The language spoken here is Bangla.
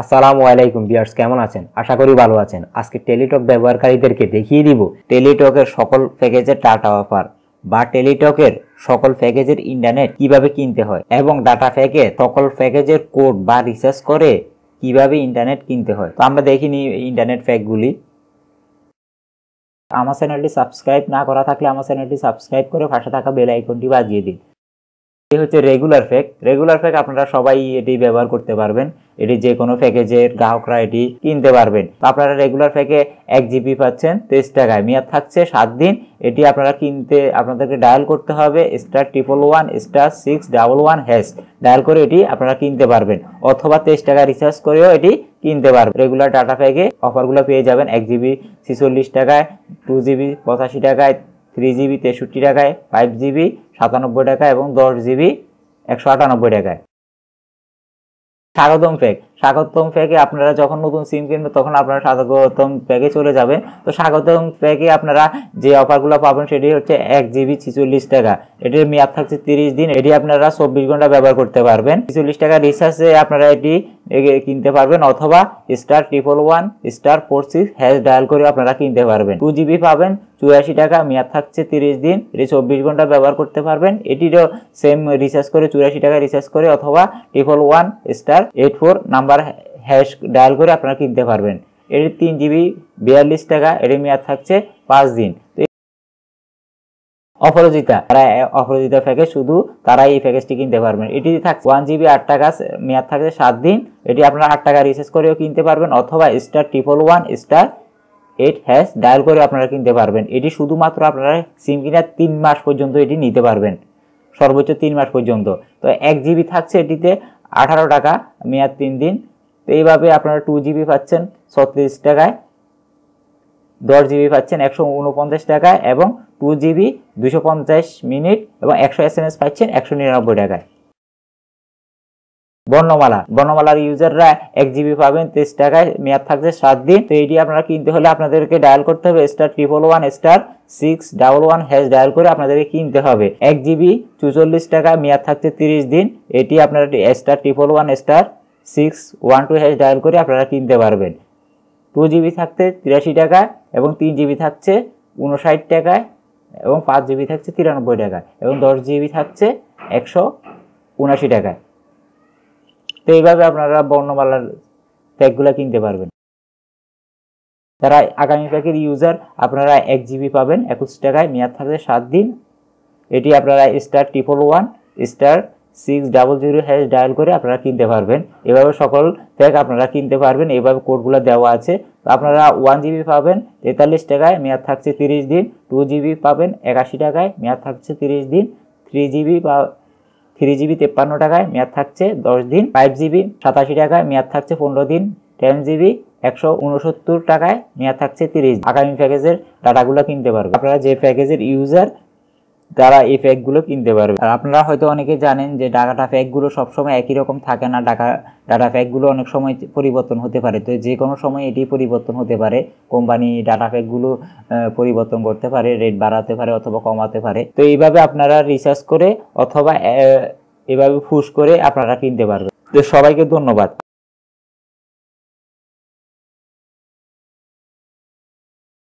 আসসালামু আলাইকুম বিয়ার্স কেমন আছেন? আশা করি ভালো আছেন। আজকে টেলিটক ব্যবহারকারীদেরকে দেখিয়ে দিব টেলিটকের সকল প্যাকেজের ডাটা অফার বা টেলিটকের সকল প্যাকেজের ইন্টারনেট কীভাবে কিনতে হয় এবং ডাটা প্যাকের সকল প্যাকেজের কোড বা রিচার্জ করে কীভাবে ইন্টারনেট কিনতে হয়। তো আমরা দেখিনি ইন্টারনেট প্যাকগুলি আমার চ্যানেলটি সাবস্ক্রাইব না করা থাকলে আমার চ্যানেলটি সাবস্ক্রাইব করে পাশে থাকা বেল আইকনটি বাজিয়ে দিন। এই হচ্ছে রেগুলার ফ্যাক রেগুলার ফ্যাক আপনারা সবাই এটি ব্যবহার করতে পারবেন। এটি যে কোনো প্যাকেজের গ্রাহকরা এটি কিনতে পারবেন। আপনারা রেগুলার প্যাকে এক জিবি পাচ্ছেন তেইশ টাকায়। মেয়াদ থাকছে সাত দিন। এটি আপনারা কিনতে, আপনাদেরকে ডায়াল করতে হবে star triple one star six double one hash dial করে এটি আপনারা কিনতে পারবেন। অথবা তেইশ টাকা রিচার্জ করেও এটি কিনতে পারবেন। রেগুলার ডাটা প্যাকে অফারগুলো পেয়ে যাবেন এক জিবি ছিচল্লিশ টাকায় টু জিবি পঁচাশি টাকায় থ্রি জিবি তেষট্টি টাকায় ফাইভ জিবি সাতানব্বই টাকা এবং দশ জিবি একশো আটানব্বই টাকায়। স্বাগতম প্যাক স্বাগতম প্যাকে আপনারা যখন নতুন সিম কিনবেন, তখন আপনারা স্বাগতম প্যাকে চলে যাবেন। তো স্বাগতম প্যাকে আপনারা যে অফারগুলো পাবেন, সেটি হচ্ছে এক জিবি ছিচল্লিশ টাকা। এটির মেয়াদ থাকছে তিরিশ দিন। এটি আপনারা চব্বিশ ঘণ্টা ব্যবহার করতে পারবেন। ছিচল্লিশ টাকা রিচার্জে আপনারা এটি কিনতে পারবেন অথবা star triple one star four six hash dial করে আপনারা কিনতে পারবেন। টু জিবি পাবেন, চুরাশি টাকা, মেয়াদ থাকছে তিরিশ দিন। এটি চব্বিশ ঘণ্টা ব্যবহার করতে পারবেন। এটিরও সেম রিচার্জ করে, চুরাশি টাকা রিচার্জ করে অথবা triple one star eight four number hash dial করে আপনারা কিনতে পারবেন। এটির তিন জিবি বিয়াল্লিশ টাকা এটির মেয়াদ থাকছে পাঁচ দিন। অপরাজিতা, তারা অপরাজিতা প্যাকেজ শুধু তারাই এই প্যাকেজটি কিনতে পারবেন। এটি থাকছে ওয়ান জিবি আট টাকা মেয়াদ থাকছে সাত দিন। এটি আপনারা আট টাকা রিচার্জ করেও কিনতে পারবেন, অথবা star triple one star eight hash dial করে আপনারা কিনতে পারবেন। এটি শুধুমাত্র আপনারা সিম কিনার তিন মাস পর্যন্ত এটি নিতে পারবেন। সর্বোচ্চ তিন মাস পর্যন্ত। তো এক জিবি থাকছে এটিতে আঠারো টাকা, মেয়াদ তিন দিন। তো এইভাবে আপনারা টু জিবি পাচ্ছেন, ছত্রিশ টাকায়। দশ জিবি পাচ্ছেন, একশো উনপঞ্চাশ টাকায় এবং টু জিবি দুশো পঞ্চাশ মিনিট এবং একশো এস এম এস পাচ্ছেন, একশো নিরানব্বই টাকায়। বর্ণমালা। বর্ণমালার ইউজাররা এক জিবি পাবেন, তেইশ টাকায় মেয়াদ থাকছে সাত দিন। তো এটি আপনারা কিনতে হলে আপনাদেরকে ডায়াল করতে হবে star triple one star six double one hash dial করে আপনাদেরকে কিনতে হবে। এক জিবি চুচল্লিশ টাকা মেয়াদ থাকছে তিরিশ দিন। এটি আপনারা star triple one star six one two hash dial করে আপনারা কিনতে পারবেন। টু জিবি থাকতে তিরাশি টাকা এবং তিন জিবি থাকছে উনষাট টাকায় এবং পাঁচ জিবি থাকছে তিরানব্বই টাকা এবং দশ জিবি থাকছে একশো উনাশি টাকায়। তো এইভাবে আপনারা বর্ণমালার প্যাকগুলো কিনতে পারবেন। যারা আগামী প্যাকের ইউজার আপনারা এক জিবি পাবেন, একুশ টাকায়, মেয়াদ থাকবে সাত দিন। এটি আপনারা star triple one star six double zero hash dial করে আপনারা কিনতে পারবেন। এভাবে সকল প্যাক আপনারা কিনতে পারবেন, এইভাবে কোডগুলো দেওয়া আছে। আপনারা ওয়ান জিবি পাবেন, তেতাল্লিশ টাকায়, মেয়াদ থাকছে তিরিশ দিন। টু জিবি পাবেন, একাশি টাকায়, মেয়াদ থাকছে তিরিশ দিন। থ্রি জিবি থ্রি জিবি তেপ্পান্ন টাকায় মেয়াদ থাকছে দশ দিন ফাইভ জিবি সাতাশি টাকায় মেয়াদ থাকছে পনেরো দিন টেন জিবি একশো উনসত্তর টাকায় মেয়াদ থাকছে তিরিশ আগামী প্যাকেজের ডাটাগুলো কিনতে পারবে। আপনারা যে প্যাকেজের ইউজার তারা এই প্যাকগুলো কিনতে পারবে। আর আপনারা হয়তো অনেকে জানেন যে ডাটা প্যাকগুলো সবসময় একই রকম থাকে না। ডাটা ডাটা প্যাকগুলো অনেক সময় পরিবর্তন হতে পারে। তো যে কোনো সময় এটি পরিবর্তন হতে পারে। কোম্পানি ডাটা প্যাকগুলো পরিবর্তন করতে পারে রেট বাড়াতে পারে অথবা কমাতে পারে। তো এইভাবে আপনারা রিসার্চ করে অথবা এভাবে ফুস করে আপনারা কিনতে পারবেন। তো সবাইকে ধন্যবাদ।